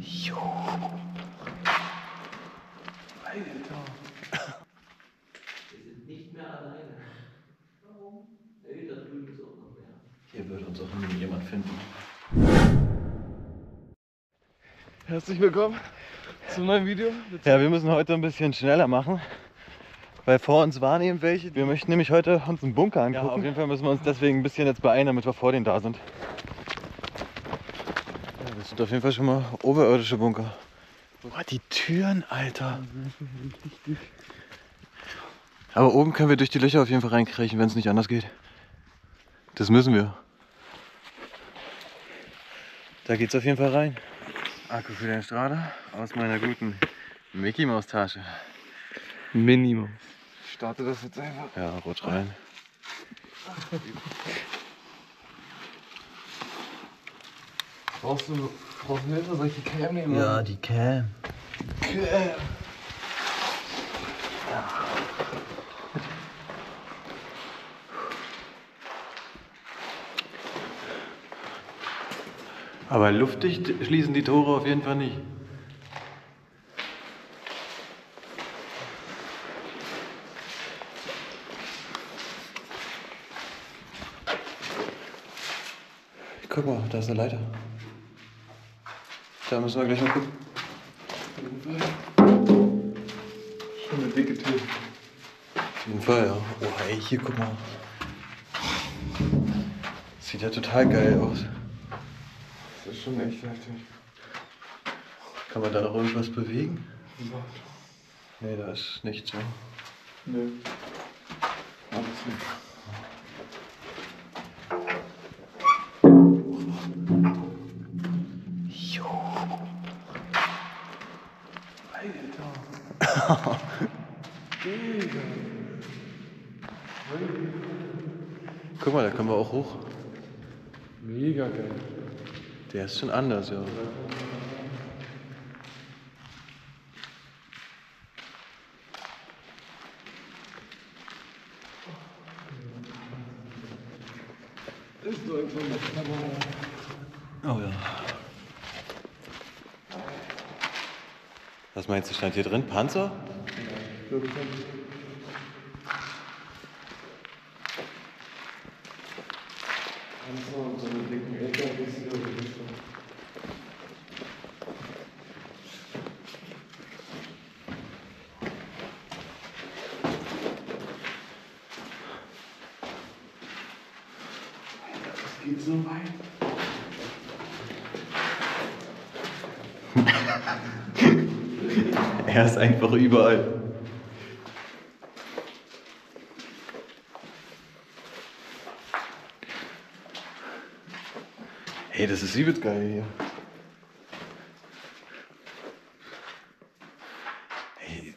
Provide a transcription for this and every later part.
Jo. Alter. Wir sind nicht mehr alleine. Warum? Ey, da drüben ist auch noch mehr. Hier wird uns auch nie jemand finden. Herzlich willkommen zum neuen Video. Ja, wir müssen heute ein bisschen schneller machen. Weil vor uns waren eben welche. Wir möchten nämlich heute uns einen Bunker angucken. Ja, auf jeden Fall müssen wir uns deswegen ein bisschen jetzt beeilen, damit wir vor denen da sind. Ja, das sind auf jeden Fall schon mal oberirdische Bunker. Boah, die Türen, Alter. Aber oben können wir durch die Löcher auf jeden Fall reinkriechen, wenn es nicht anders geht. Das müssen wir. Da geht's auf jeden Fall rein. Akku für den Strahler aus meiner guten Mickey Maus Tasche. Minimum. Ich starte das jetzt einfach. Ja, rutsch rein. Brauchst du, brauchst du Hilfe? Soll ich die Cam nehmen? Ja, die Cam. Cam. Aber luftdicht schließen die Tore auf jeden Fall nicht. Guck mal, da ist eine Leiter. Da müssen wir gleich mal gucken. Schon eine dicke Tür. Auf jeden Fall, ja. Oh, ey, hier guck mal. Sieht ja total geil aus. Das ist schon echt heftig. Kann man da noch irgendwas bewegen? Nee, da ist nichts so. Nö. Alles nicht. Guck mal, da können wir auch hoch. Mega geil. Der ist schon anders, ja. Ist doch einfach nicht normal. Oh ja. Was meinst du, stand hier drin? Panzer? Ich glaube schon. Panzer und so einen dicken LKWs hier oder nicht schon. Alter, das geht so weit. Er ist einfach überall. Hey, das ist übelst geil hier. Hey.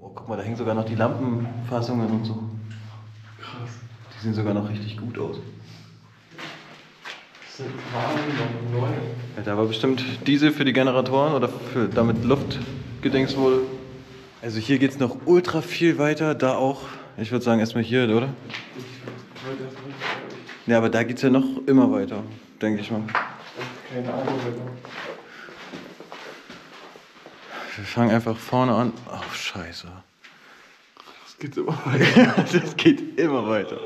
Oh, guck mal, da hängen sogar noch die Lampenfassungen und so. Krass. Die sehen sogar noch richtig gut aus. Das sind Wagen noch neu. Ja, da war bestimmt Diesel für die Generatoren oder für, damit Luft gedingst wurde. Also hier geht es noch ultra viel weiter, da auch. Ich würde sagen erstmal hier, oder? Ich wollte das nicht. Ja, aber da geht es ja noch immer weiter, denke ich mal. Keine Ahnung. Wir fangen einfach vorne an. Oh, scheiße. Das geht immer weiter. das geht immer weiter.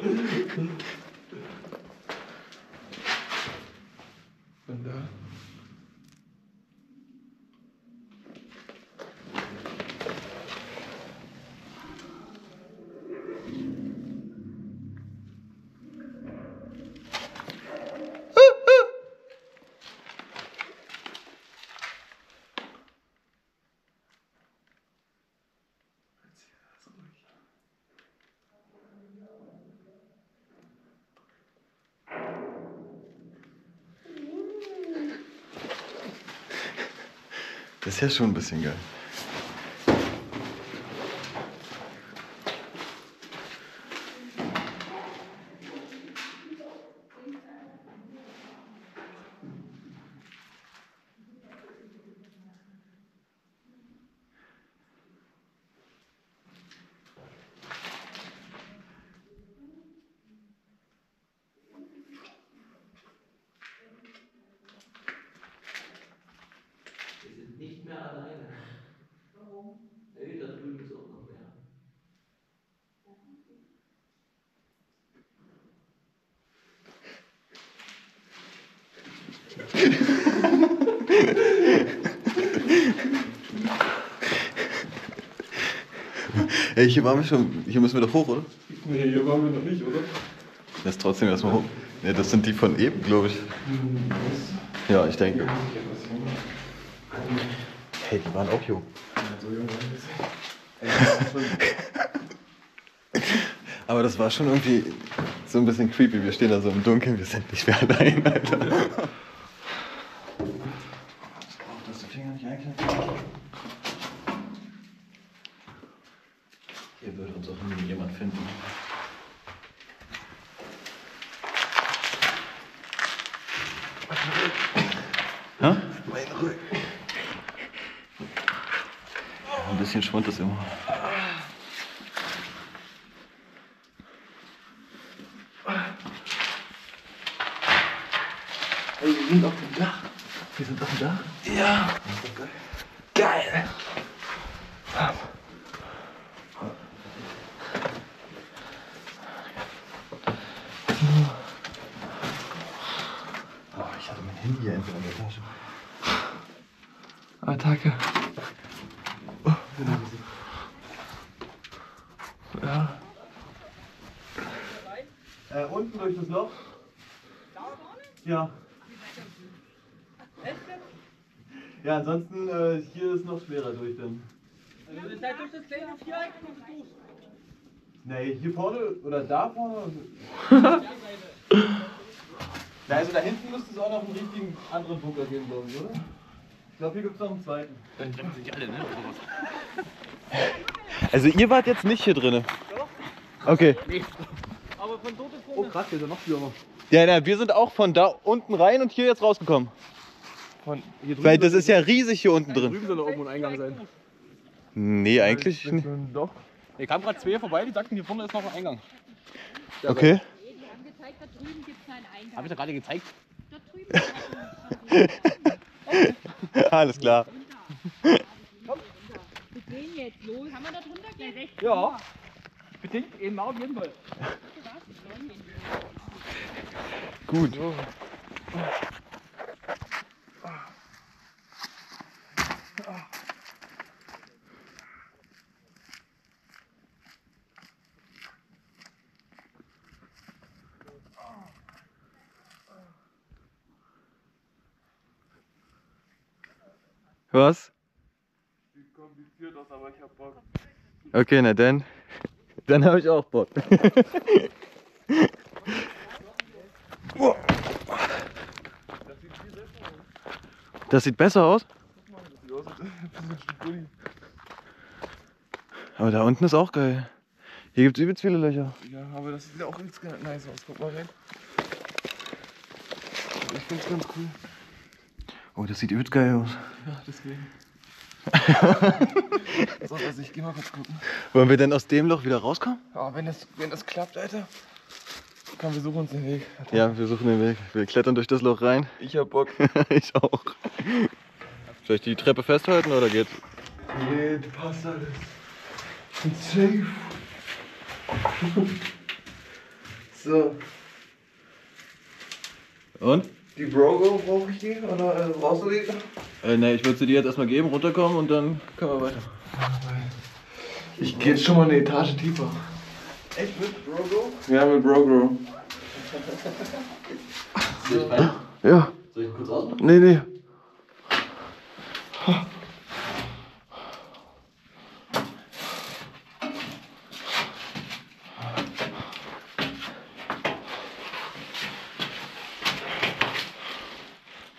Ist ja schon ein bisschen geil. Ey, hier waren wir schon. Hier müssen wir doch hoch, oder? Nee, hier waren wir noch nicht, oder? Lass trotzdem erstmal hoch. Ne, das sind die von eben, glaube ich. Ja, ich denke. Hey, die waren auch jung. Aber das war schon irgendwie so ein bisschen creepy. Wir stehen da so im Dunkeln, wir sind nicht mehr allein, Alter. Dass die Finger nicht einklemmen. Hier würde uns auch nie jemand finden. Hä? Mein Rücken. Ja, ein bisschen Schwund ist immer. Ey, wir sind auf dem Dach. Wir sind auf dem Dach? Ja. Geil. Geil. Oh, ich hatte mein Handy hier entweder in der Tasche. Attacke. Ja. Äh, unten durch das Loch? Ja. Ja, ansonsten äh, hier ist noch schwerer durch dann. Ihr seid durch das kleine Viereck und durch. Nee, hier vorne oder da vorne? Na, also da hinten müsste es auch noch einen richtigen anderen Bunker geben, glaube ich, oder? Ich glaube, hier gibt es noch einen zweiten. Dann treffen sich alle, ne? Also ihr wart jetzt nicht hier drinne. Okay. Aber von dort ist Oh vorne. krass, hier ist ja noch schlimmer. Ja, na, wir sind auch von da unten rein und hier jetzt rausgekommen. Von hier drüben Weil das ist ja riesig hier unten drin. drüben soll da irgendwo ein Eingang sein. Nee, eigentlich nicht. Doch. Hier kamen gerade zwei vorbei, die sagten, hier vorne ist noch ein Eingang. Okay. Nee, die haben gezeigt, da drüben gibt es einen Eingang. Habe ich doch gerade gezeigt. Da drüben Alles klar. Wir gehen jetzt los. Kann man da drunter gehen? Rechts. Ja. Bedingt, eben auf jeden Fall. Gut. Was? Sieht kompliziert aus, aber ich hab Bock. Okay, na dann. Dann habe ich auch Bock. Das sieht besser aus. Sieht aus, das ein Stück Gulli. Aber da unten ist auch geil. Hier gibt es übelst viele Löcher. Ja, aber das sieht auch ganz nice aus. Guck mal rein. Ich find's ganz cool. Oh, das sieht übelst geil aus. Ja, deswegen. so, also ich geh mal kurz gucken. Wollen wir denn aus dem Loch wieder rauskommen? Ja, wenn das, wenn das klappt, Alter. Komm, wir suchen uns den Weg. Alter. Ja, wir suchen den Weg. Wir klettern durch das Loch rein. Ich hab Bock. ich auch. Soll ich die Treppe festhalten oder geht's? Nee, du passt alles. Ich bin safe. so, Und? Die Brogo brauche ich die? Oder äh, brauchst du die? Äh, ne, ich würde sie dir jetzt erstmal geben, runterkommen und dann können wir weiter. Ich geh jetzt schon mal eine Etage tiefer. Echt mit Brogo? Ja, mit Brogo. Soll ich rein? Ja, Soll ich kurz ausmachen? nee, nee.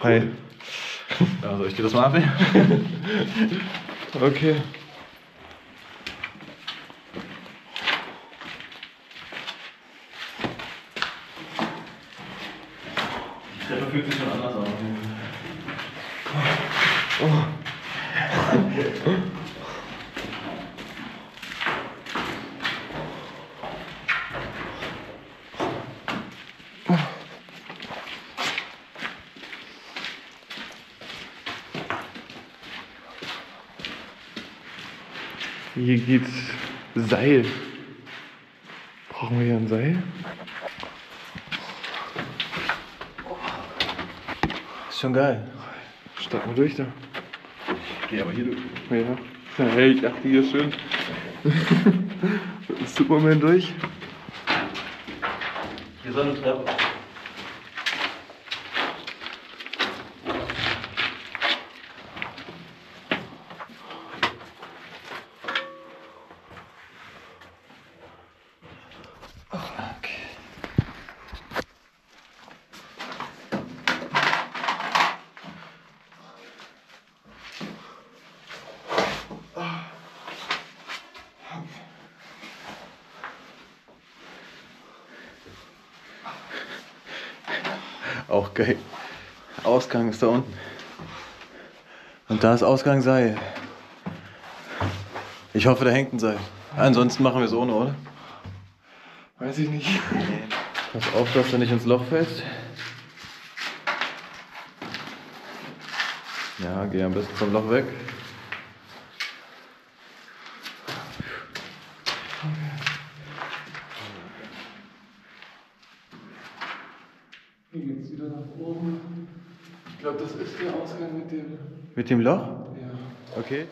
Hi. Ja, soll ich dir das mal abnehmen? Okay. Die Treppe fühlt sich schon anders an. Hier geht's Seil. Brauchen wir hier ein Seil? Ist schon geil. Starten wir durch da. Geh aber hier durch. Ja. Ja, hey, ich dachte hier schön. Mal hindurch. Hier ist eine Treppe. Auch geil. Ausgang ist da unten. Und da ist Ausgang Seil. Ich hoffe, da hängt ein Seil. Ansonsten machen wir es ohne, oder? Weiß ich nicht. Pass auf, dass du nicht ins Loch fällst. Ja, geh am besten vom Loch weg. Hier geht's wieder nach oben. Ich glaube, das ist der Ausgang mit dem. Mit dem Loch? Ja. Okay.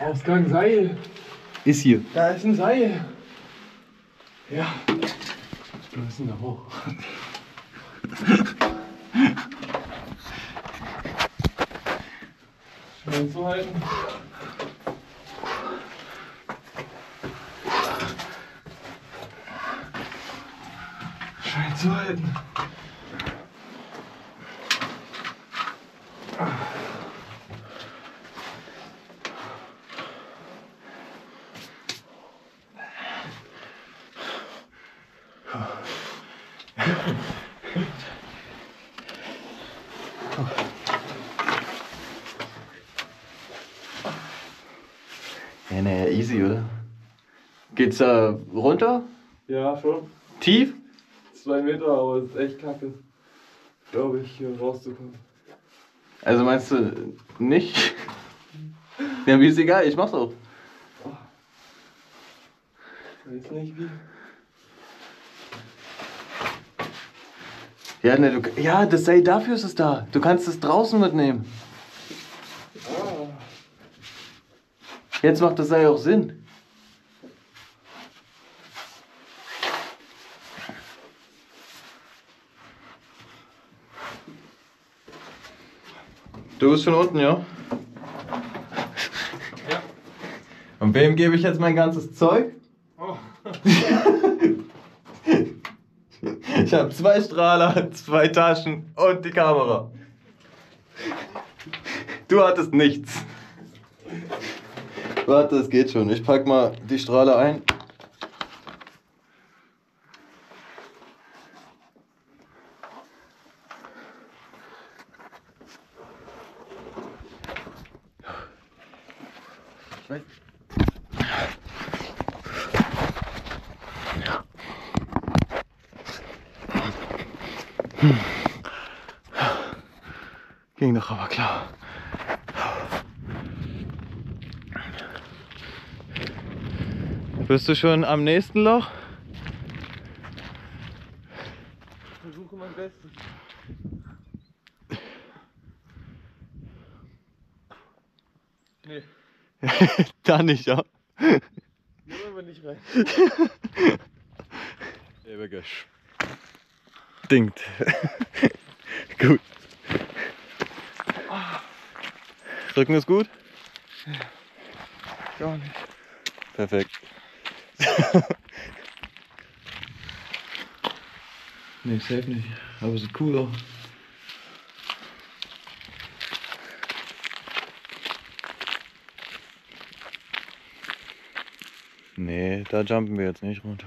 Ausgang Seil. Ist hier. Da ist ein Seil. Ja. Wir müssen da hoch. Schnell zu halten. Schön zu halten. Ja, naja, easy, oder? Geht's da runter? Ja, schon. Tief? Zwei Meter, aber es ist echt kacke. Glaube ich, hier rauszukommen. Also meinst du nicht? Ja, mir ist egal, ich mach's auch. Weiß nicht wie. Ja, ne, du, ja, das Seil dafür ist es da. Du kannst es draußen mitnehmen. Ah. Jetzt macht das Seil auch Sinn. Du bist schon unten, ja? Ja. Und wem gebe ich jetzt mein ganzes Zeug? Oh. Ich habe zwei Strahler, zwei Taschen und die Kamera. Du hattest nichts. Warte, es geht schon. Ich pack mal die Strahler ein. Ging doch aber klar. Bist du schon am nächsten Loch? Ich versuche mein Bestes. Nee, da nicht, ja. hier wollen wir nicht rein. Ewige Stinkt. gut. Rücken ist gut? Gar nicht. Perfekt. nee, safe nicht. Aber sieht cool aus. Nee, da jumpen wir jetzt nicht runter.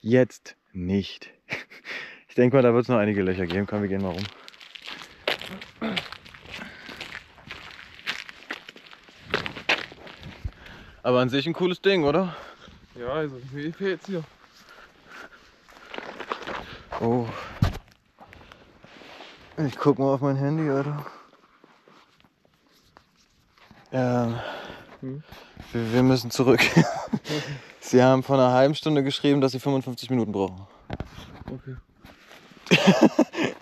Jetzt nicht. Ich denke mal, da wird es noch einige Löcher geben. Komm, wir gehen mal rum. Aber an sich ein cooles Ding, oder? Ja, also mir fehlt's hier. Oh. Ich guck mal auf mein Handy, Alter. Ähm, Hm? wir, wir müssen zurück. Sie haben vor einer halben Stunde geschrieben, dass sie 55 Minuten brauchen. Okay.